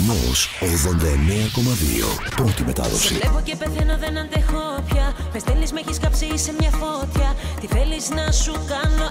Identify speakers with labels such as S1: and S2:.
S1: Ρυθμός 89,2. Πρώτη μετάδοση.
S2: Βλέπω και πεθαίνω δεν αντέχω πια Με στέλνεις με έχεις κάψει σε μια φώτια Τι θέλεις να σου κάνω